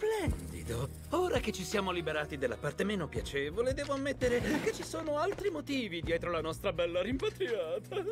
Splendido! Ora che ci siamo liberati della parte meno piacevole, devo ammettere che ci sono altri motivi dietro la nostra bella rimpatriata.